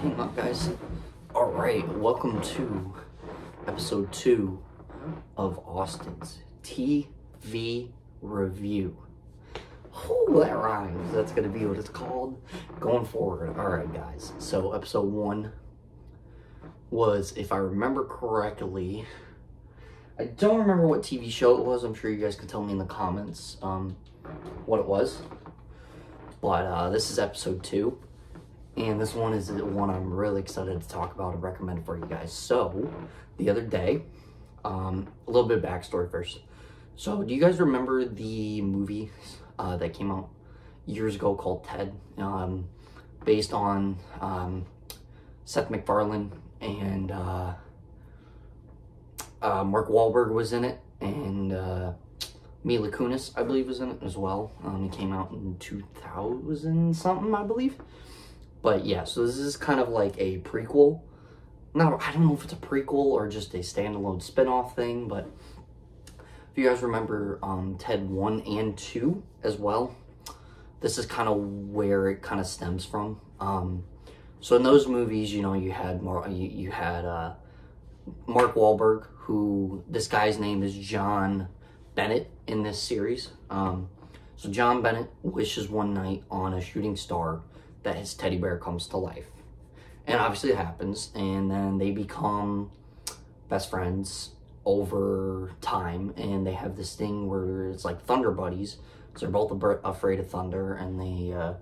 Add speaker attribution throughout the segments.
Speaker 1: hang on, guys. All right, welcome to episode two of Austin's TV review. Oh, that rhymes. That's gonna be what it's called going forward. All right, guys. So episode one was, if I remember correctly, I don't remember what TV show it was. I'm sure you guys can tell me in the comments um, what it was. But uh, this is episode two. And this one is the one I'm really excited to talk about and recommend for you guys. So, the other day, um, a little bit of backstory first. So, do you guys remember the movie uh, that came out years ago called Ted? Um, based on um, Seth MacFarlane and uh, uh, Mark Wahlberg was in it, and uh, Mila Kunis, I believe, was in it as well. Um, it came out in 2000 something, I believe. But yeah, so this is kind of like a prequel. Now, I don't know if it's a prequel or just a standalone spin-off thing, but if you guys remember um, Ted 1 and 2 as well, this is kind of where it kind of stems from. Um, so in those movies, you know, you had more, you, you had uh, Mark Wahlberg, who this guy's name is John Bennett in this series. Um, so John Bennett wishes one night on a shooting star that his teddy bear comes to life. And obviously it happens, and then they become best friends over time, and they have this thing where it's like thunder buddies. So they're both afraid of thunder, and they uh,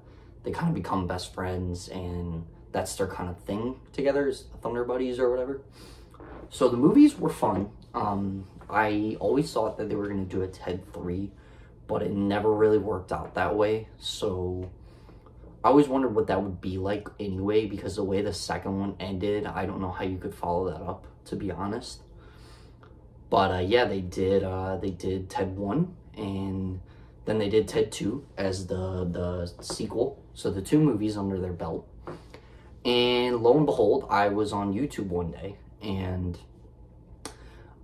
Speaker 1: they kind of become best friends, and that's their kind of thing together is thunder buddies or whatever. So the movies were fun. Um, I always thought that they were going to do a TED 3, but it never really worked out that way. So I always wondered what that would be like anyway, because the way the second one ended, I don't know how you could follow that up, to be honest. But uh, yeah, they did. Uh, they did Ted one, and then they did Ted two as the the sequel. So the two movies under their belt. And lo and behold, I was on YouTube one day, and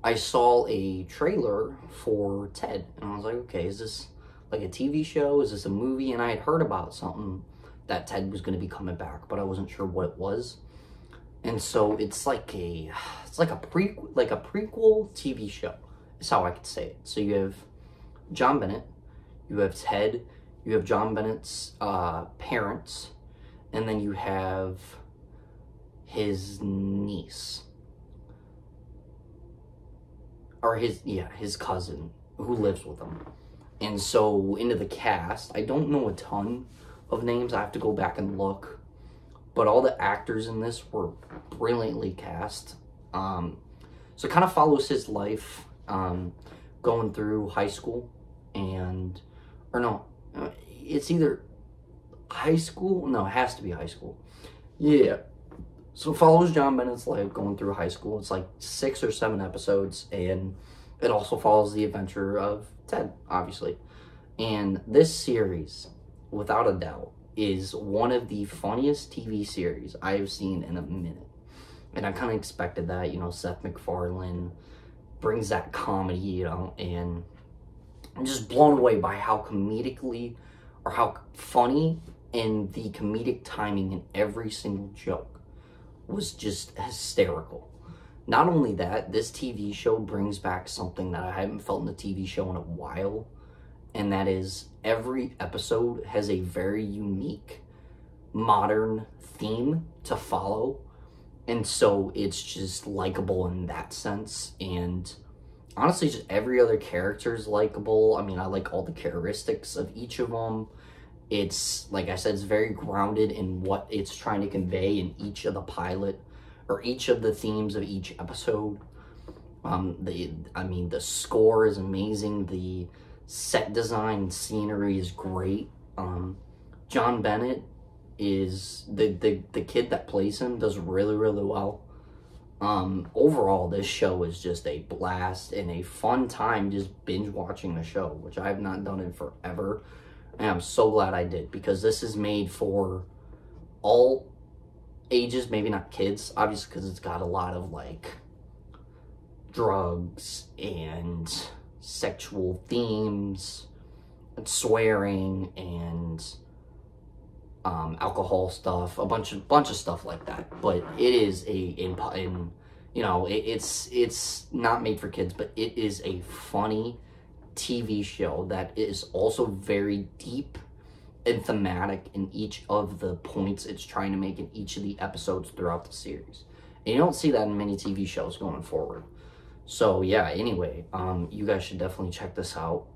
Speaker 1: I saw a trailer for Ted, and I was like, okay, is this like a TV show? Is this a movie? And I had heard about something that Ted was going to be coming back, but I wasn't sure what it was. And so it's like a it's like a pre like a prequel TV show. Is how I could say it. So you have John Bennett, you have Ted, you have John Bennett's uh, parents, and then you have his niece or his yeah his cousin who lives with him and so into the cast i don't know a ton of names i have to go back and look but all the actors in this were brilliantly cast um, so it kind of follows his life um, going through high school and or no uh, it's either high school no it has to be high school yeah so it follows John Bennett's life going through high school. It's like six or seven episodes, and it also follows the adventure of Ted, obviously. And this series, without a doubt, is one of the funniest TV series I have seen in a minute. And I kind of expected that, you know, Seth MacFarlane brings that comedy, you know, and I'm just blown away by how comedically or how funny and the comedic timing in every single joke was just hysterical. Not only that, this TV show brings back something that I haven't felt in a TV show in a while, and that is every episode has a very unique modern theme to follow. And so it's just likable in that sense. And honestly, just every other character is likable. I mean, I like all the characteristics of each of them. It's, like I said, it's very grounded in what it's trying to convey in each of the pilot or each of the themes of each episode. Um, the, I mean, the score is amazing. The set design scenery is great. Um, John Bennett is the, the the kid that plays him does really really well. Um, overall, this show is just a blast and a fun time just binge watching the show, which I have not done in forever. And I'm so glad I did because this is made for all ages, maybe not kids, obviously because it's got a lot of like drugs and sexual themes and swearing and um, alcohol stuff, a bunch of bunch of stuff like that. But it is a in, in you know it, it's it's not made for kids, but it is a funny TV show that is also very deep and thematic in each of the points it's trying to make in each of the episodes throughout the series. And you don't see that in many TV shows going forward. So yeah, anyway, um, you guys should definitely check this out.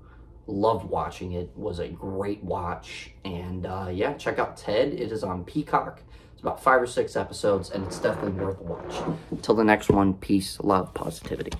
Speaker 1: Loved watching it. Was a great watch. And uh, yeah, check out Ted. It is on Peacock. It's about five or six episodes, and it's definitely worth a watch. Until the next one, peace, love, positivity.